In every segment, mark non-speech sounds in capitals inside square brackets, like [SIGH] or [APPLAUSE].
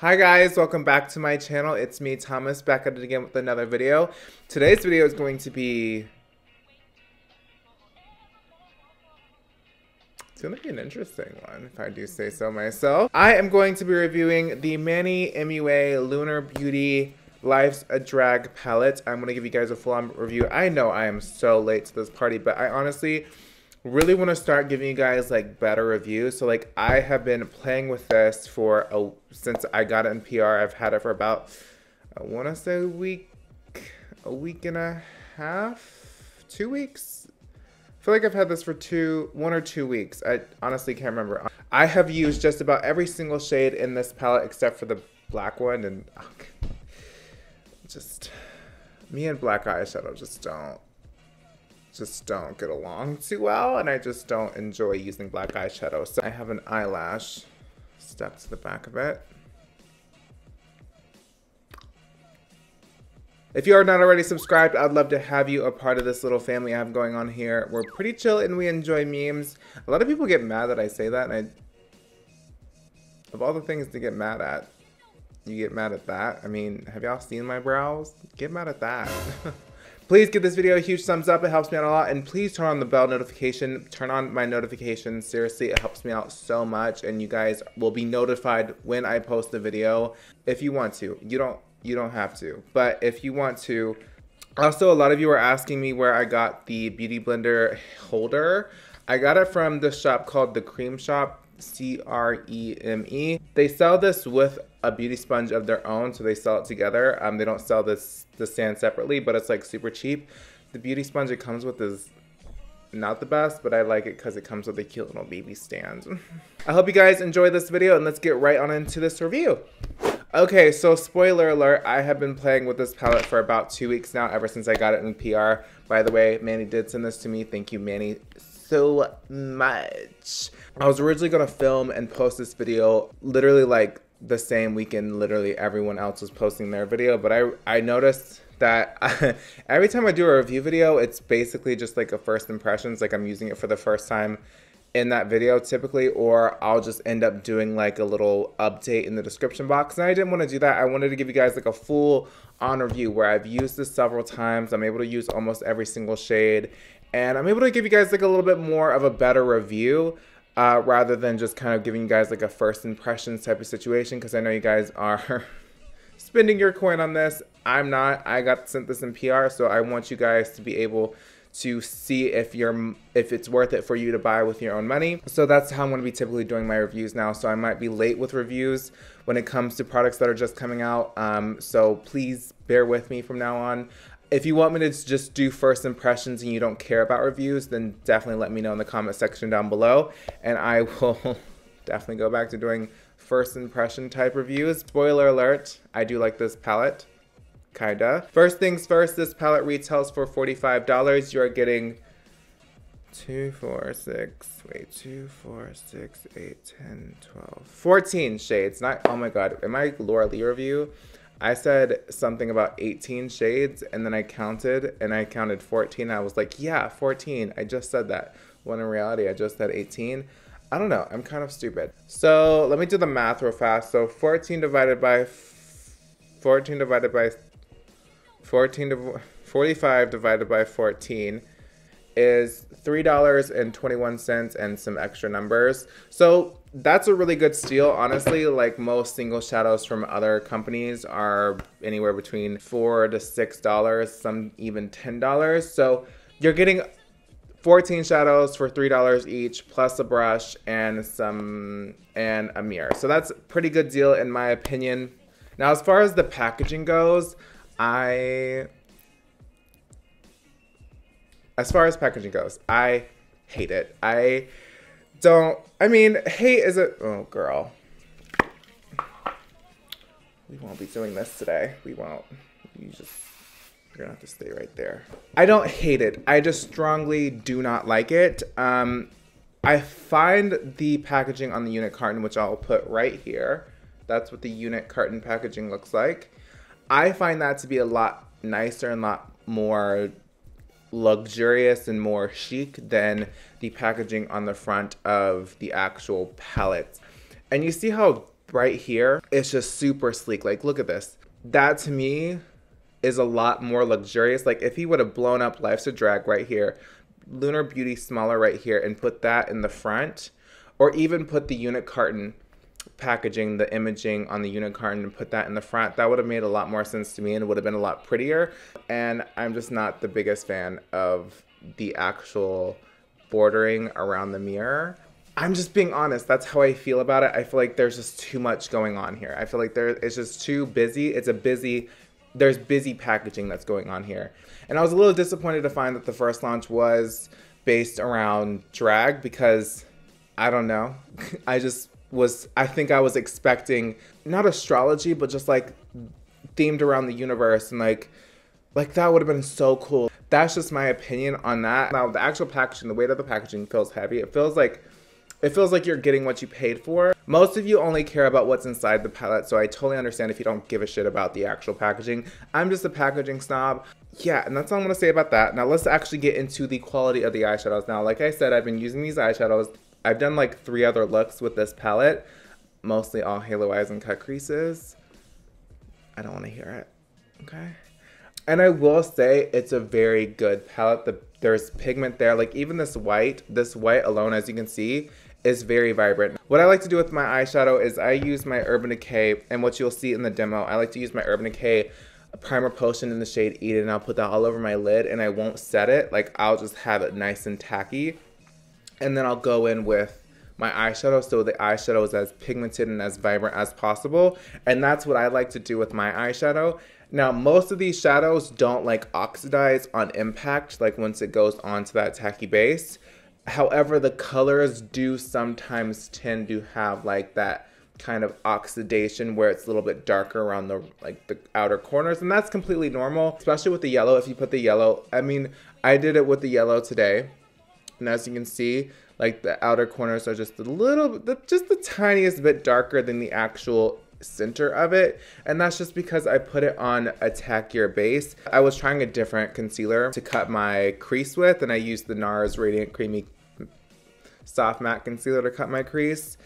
Hi guys, welcome back to my channel. It's me, Thomas, back at it again with another video. Today's video is going to be... It's going to be an interesting one, if I do say so myself. I am going to be reviewing the Manny MUA Lunar Beauty Life's a Drag palette. I'm going to give you guys a full-on review. I know I am so late to this party, but I honestly really want to start giving you guys like better reviews. So like I have been playing with this for a since I got it in PR. I've had it for about I want to say a week, a week and a half, two weeks. I feel like I've had this for two, one or two weeks. I honestly can't remember. I have used just about every single shade in this palette except for the black one, and oh, just me and black eyeshadow just don't just don't get along too well and I just don't enjoy using black eyeshadow. So I have an eyelash stuck to the back of it. If you are not already subscribed, I'd love to have you a part of this little family I have going on here. We're pretty chill and we enjoy memes. A lot of people get mad that I say that and I... Of all the things to get mad at, you get mad at that. I mean, have y'all seen my brows? Get mad at that. [LAUGHS] Please give this video a huge thumbs up. It helps me out a lot. And please turn on the bell notification. Turn on my notifications. Seriously, it helps me out so much. And you guys will be notified when I post the video if you want to. You don't you don't have to. But if you want to, also a lot of you are asking me where I got the beauty blender holder. I got it from the shop called the Creme Shop C R E M E. They sell this with a beauty sponge of their own, so they sell it together. Um, they don't sell this the stand separately, but it's like super cheap. The beauty sponge it comes with is not the best, but I like it because it comes with a cute little baby stand. [LAUGHS] I hope you guys enjoy this video and let's get right on into this review. Okay, so spoiler alert, I have been playing with this palette for about two weeks now, ever since I got it in PR. By the way, Manny did send this to me. Thank you, Manny, so much. I was originally gonna film and post this video literally like the same weekend literally everyone else was posting their video, but I, I noticed that [LAUGHS] every time I do a review video, it's basically just like a first impressions, like I'm using it for the first time in that video typically, or I'll just end up doing like a little update in the description box. And I didn't want to do that. I wanted to give you guys like a full on review where I've used this several times. I'm able to use almost every single shade and I'm able to give you guys like a little bit more of a better review uh, rather than just kind of giving you guys like a first impressions type of situation because I know you guys are [LAUGHS] spending your coin on this. I'm not. I got sent this in PR, so I want you guys to be able to see if you're if it's worth it for you to buy with your own money. So that's how I'm going to be typically doing my reviews now. So I might be late with reviews when it comes to products that are just coming out. Um, so please bear with me from now on if you want me to just do first impressions and you don't care about reviews, then definitely let me know in the comment section down below. And I [LAUGHS] will definitely go back to doing first impression type reviews. Spoiler alert, I do like this palette. Kinda. First things first, this palette retails for $45. You are getting two, four, six, wait, two, four, six, eight, 10, 12, 14 shades. Not, oh my God, am I Laura Lee review? I said something about 18 shades and then I counted and I counted 14. I was like, yeah, 14. I just said that. When in reality, I just said 18. I don't know. I'm kind of stupid. So let me do the math real fast. So 14 divided by 14 divided by 14 to 45 divided by 14 is $3.21 and some extra numbers. So that's a really good steal, honestly. Like most single shadows from other companies are anywhere between four to six dollars, some even ten dollars. So you're getting 14 shadows for three dollars each, plus a brush and some and a mirror. So that's a pretty good deal in my opinion. Now, as far as the packaging goes, I as far as packaging goes, I hate it. I don't, I mean, hate is a, oh girl. We won't be doing this today. We won't. You just, you're gonna have to stay right there. I don't hate it. I just strongly do not like it. Um, I find the packaging on the unit carton, which I'll put right here. That's what the unit carton packaging looks like. I find that to be a lot nicer and a lot more luxurious and more chic than the packaging on the front of the actual palette. And you see how right here, it's just super sleek. Like, look at this. That to me is a lot more luxurious. Like, if he would have blown up Life's a Drag right here, Lunar Beauty smaller right here, and put that in the front, or even put the unit carton packaging, the imaging on the unit carton and put that in the front, that would have made a lot more sense to me and would have been a lot prettier. And I'm just not the biggest fan of the actual bordering around the mirror. I'm just being honest. That's how I feel about it. I feel like there's just too much going on here. I feel like there it's just too busy. It's a busy there's busy packaging that's going on here. And I was a little disappointed to find that the first launch was based around drag because I don't know. [LAUGHS] I just was I think I was expecting not astrology but just like themed around the universe and like like that would have been so cool. That's just my opinion on that. Now the actual packaging, the weight of the packaging feels heavy. It feels like it feels like you're getting what you paid for. Most of you only care about what's inside the palette, so I totally understand if you don't give a shit about the actual packaging. I'm just a packaging snob. Yeah, and that's all I'm gonna say about that. Now let's actually get into the quality of the eyeshadows. Now, like I said, I've been using these eyeshadows. I've done like three other looks with this palette, mostly all halo eyes and cut creases. I don't wanna hear it, okay? And I will say it's a very good palette. The, there's pigment there. Like even this white, this white alone, as you can see, is very vibrant. What I like to do with my eyeshadow is I use my Urban Decay, and what you'll see in the demo, I like to use my Urban Decay primer potion in the shade Eden, I'll put that all over my lid, and I won't set it. Like, I'll just have it nice and tacky. And then I'll go in with my eyeshadow so the eyeshadow is as pigmented and as vibrant as possible. And that's what I like to do with my eyeshadow. Now, most of these shadows don't like oxidize on impact, like once it goes onto that tacky base. However, the colors do sometimes tend to have like that kind of oxidation where it's a little bit darker around the like the outer corners and that's completely normal especially with the yellow if you put the yellow i mean i did it with the yellow today and as you can see like the outer corners are just a little just the tiniest bit darker than the actual center of it and that's just because I put it on a tackier base. I was trying a different concealer to cut my crease with and I used the NARS Radiant Creamy Soft Matte Concealer to cut my crease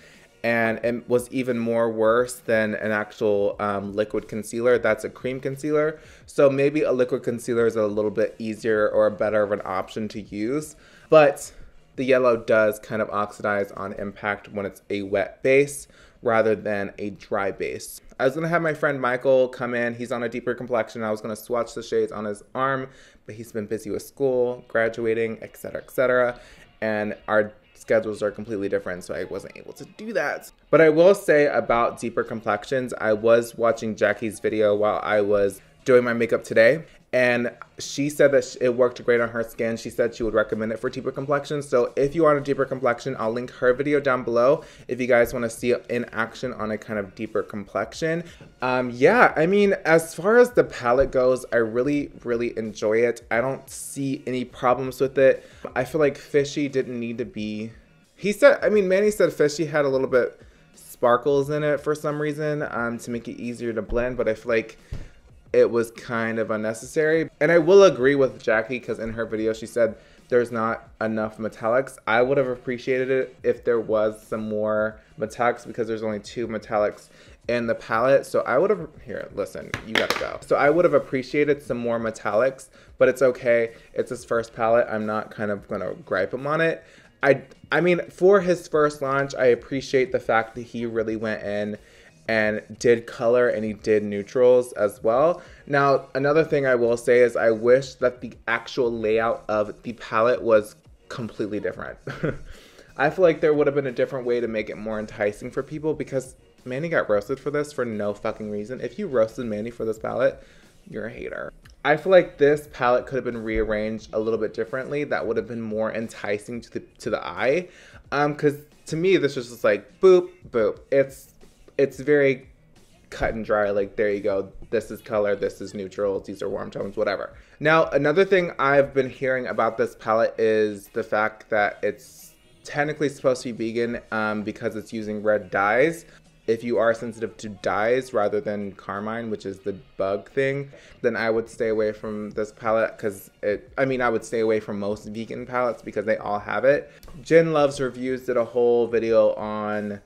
and it was even more worse than an actual um, liquid concealer. That's a cream concealer. So maybe a liquid concealer is a little bit easier or better of an option to use. But the yellow does kind of oxidize on impact when it's a wet base rather than a dry base. I was gonna have my friend Michael come in. He's on a deeper complexion. I was gonna swatch the shades on his arm, but he's been busy with school, graduating, etc., etc. And our schedules are completely different, so I wasn't able to do that. But I will say about deeper complexions, I was watching Jackie's video while I was doing my makeup today, and she said that it worked great on her skin. She said she would recommend it for deeper complexions. So if you want a deeper complexion, I'll link her video down below if you guys want to see it in action on a kind of deeper complexion. Um, yeah, I mean, as far as the palette goes, I really, really enjoy it. I don't see any problems with it. I feel like Fishy didn't need to be... He said, I mean, Manny said Fishy had a little bit sparkles in it for some reason um, to make it easier to blend, but I feel like it was kind of unnecessary. And I will agree with Jackie because in her video she said there's not enough metallics. I would have appreciated it if there was some more metallics because there's only two metallics in the palette. So I would have, here, listen, you gotta go. So I would have appreciated some more metallics, but it's okay. It's his first palette. I'm not kind of gonna gripe him on it. I, I mean, for his first launch, I appreciate the fact that he really went in and did color and he did neutrals as well. Now, another thing I will say is I wish that the actual layout of the palette was completely different. [LAUGHS] I feel like there would have been a different way to make it more enticing for people because Manny got roasted for this for no fucking reason. If you roasted Manny for this palette, you're a hater. I feel like this palette could have been rearranged a little bit differently. That would have been more enticing to the to the eye. Um, because to me, this was just like boop, boop. It's it's very cut and dry. Like, there you go. This is color. This is neutral. These are warm tones, whatever. Now, another thing I've been hearing about this palette is the fact that it's technically supposed to be vegan um, because it's using red dyes. If you are sensitive to dyes rather than carmine, which is the bug thing, then I would stay away from this palette because it, I mean, I would stay away from most vegan palettes because they all have it. Jen Luv's Reviews did a whole video on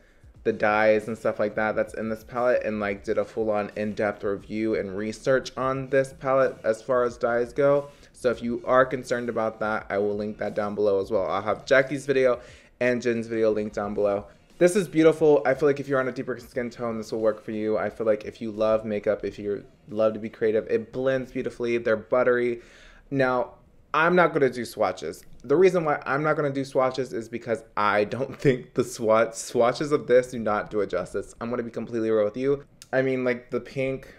the dyes and stuff like that that's in this palette and like did a full-on in-depth review and research on this palette as far as dyes go. So if you are concerned about that, I will link that down below as well. I'll have Jackie's video and Jen's video linked down below. This is beautiful. I feel like if you're on a deeper skin tone, this will work for you. I feel like if you love makeup, if you love to be creative, it blends beautifully. They're buttery. Now, I'm not going to do swatches. The reason why I'm not going to do swatches is because I don't [LAUGHS] think the swatch swatches of this do not do it justice. I'm going to be completely real with you. I mean, like the pink,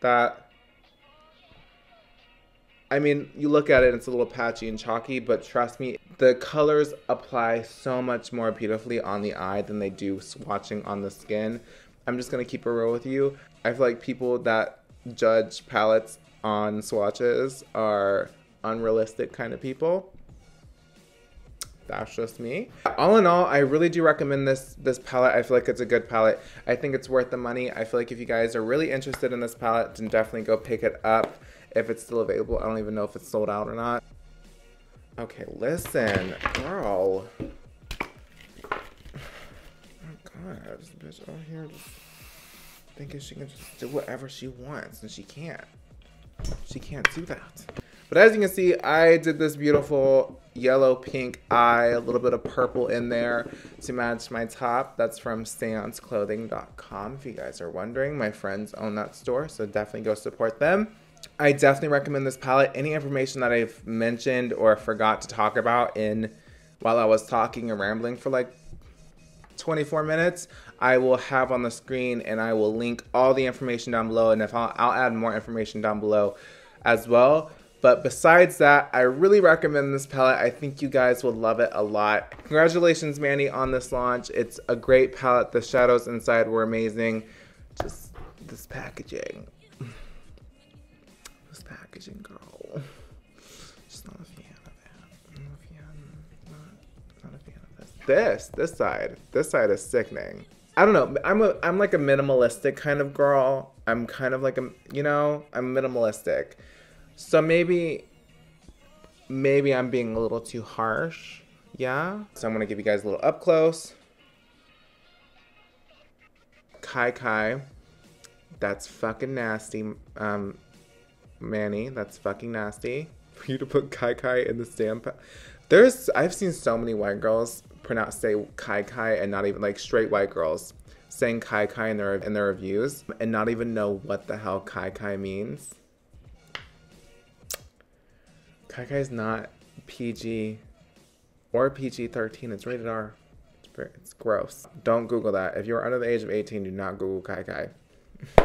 that I mean, you look at it, it's a little patchy and chalky, but trust me, the colors apply so much more beautifully on the eye than they do swatching on the skin. I'm just gonna keep it real with you. I feel like people that judge palettes on swatches are unrealistic kind of people. That's just me. All in all, I really do recommend this this palette. I feel like it's a good palette. I think it's worth the money. I feel like if you guys are really interested in this palette, then definitely go pick it up if it's still available. I don't even know if it's sold out or not. Okay, listen, girl. Oh God, this bitch over here just thinking she can just do whatever she wants, and she can't. She can't do that. But as you can see, I did this beautiful yellow pink eye, a little bit of purple in there to match my top. That's from seanceclothing.com if you guys are wondering. My friends own that store, so definitely go support them. I definitely recommend this palette. Any information that I've mentioned or forgot to talk about in while I was talking and rambling for like 24 minutes, I will have on the screen and I will link all the information down below. And if I'll, I'll add more information down below as well. But besides that, I really recommend this palette. I think you guys will love it a lot. Congratulations, Manny, on this launch. It's a great palette. The shadows inside were amazing. Just this packaging This packaging, girl. Just not a fan of that. Not a fan. Not, not a fan of this. This, this side, this side is sickening. I don't know. I'm a, I'm like a minimalistic kind of girl. I'm kind of like a, you know, I'm minimalistic. So maybe, maybe I'm being a little too harsh. Yeah. So I'm gonna give you guys a little up close. Kai Kai. That's fucking nasty. Um, Manny. That's fucking nasty. [LAUGHS] For you to put Kai Kai in the stamp. There's, I've seen so many white girls pronounce, say Kai Kai and not even, like straight white girls saying Kai Kai in their, in their reviews and not even know what the hell Kai Kai means. Kai Kai is not PG or PG 13. It's rated R. It's gross. Don't Google that. If you're under the age of 18, do not Google Kai Kai. [LAUGHS]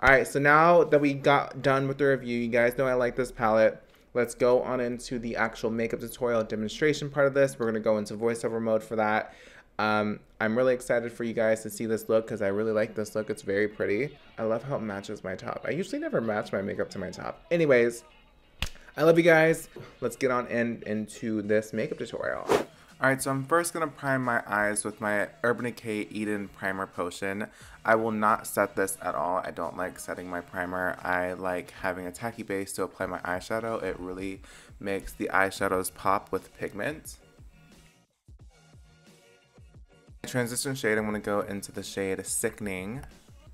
All right, so now that we got done with the review, you guys know I like this palette. Let's go on into the actual makeup tutorial demonstration part of this. We're going to go into voiceover mode for that. Um, I'm really excited for you guys to see this look because I really like this look. It's very pretty. I love how it matches my top. I usually never match my makeup to my top. Anyways, I love you guys. Let's get on in into this makeup tutorial. Alright, so I'm first going to prime my eyes with my Urban Decay Eden Primer Potion. I will not set this at all. I don't like setting my primer. I like having a tacky base to apply my eyeshadow. It really makes the eyeshadows pop with pigment. Transition shade, I'm going to go into the shade Sickening.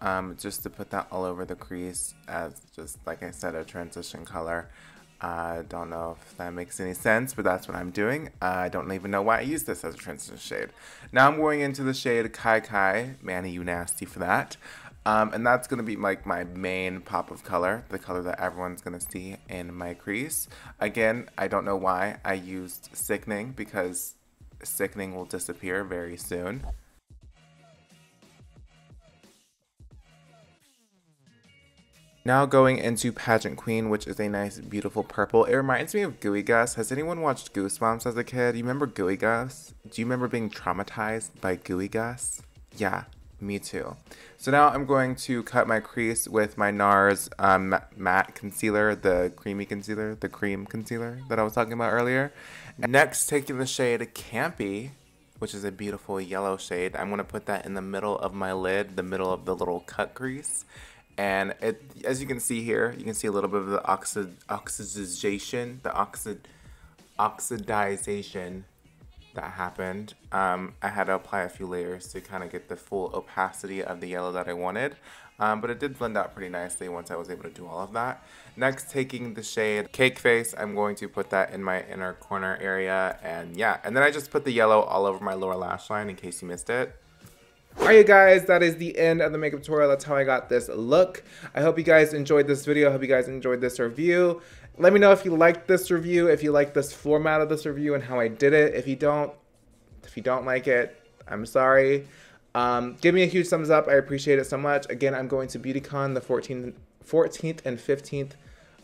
Um, just to put that all over the crease as just like I said a transition color. I don't know if that makes any sense, but that's what I'm doing. I don't even know why I use this as a transition shade. Now I'm going into the shade Kai Kai. Manny, you nasty for that. Um, and that's going to be like my main pop of color, the color that everyone's going to see in my crease. Again, I don't know why I used Sickening because Sickening will disappear very soon. Now going into Pageant Queen, which is a nice, beautiful purple. It reminds me of Gooey Gus. Has anyone watched Goosebumps as a kid? You remember Gooey Gus? Do you remember being traumatized by Gooey Gus? Yeah, me too. So now I'm going to cut my crease with my NARS um, matte concealer, the creamy concealer, the cream concealer that I was talking about earlier. Next, taking the shade Campy, which is a beautiful yellow shade. I'm going to put that in the middle of my lid, the middle of the little cut crease and it as you can see here you can see a little bit of the oxid oxidization the oxid oxidization that happened. Um, I had to apply a few layers to kind of get the full opacity of the yellow that I wanted. Um, but it did blend out pretty nicely once I was able to do all of that. Next, taking the shade Cake Face, I'm going to put that in my inner corner area. And yeah, and then I just put the yellow all over my lower lash line in case you missed it. Alright you guys, that is the end of the makeup tutorial. That's how I got this look. I hope you guys enjoyed this video. I hope you guys enjoyed this review. Let me know if you liked this review, if you like this format of this review and how I did it. If you don't, if you don't like it, I'm sorry. Um, give me a huge thumbs up. I appreciate it so much. Again, I'm going to BeautyCon the 14th, 14th and 15th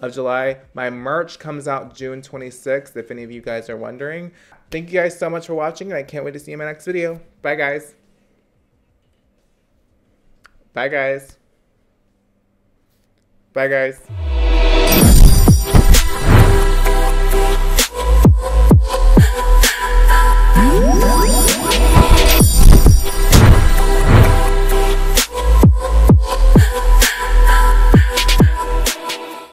of July. My merch comes out June 26th, if any of you guys are wondering. Thank you guys so much for watching, and I can't wait to see you in my next video. Bye, guys. Bye, guys. Bye, guys.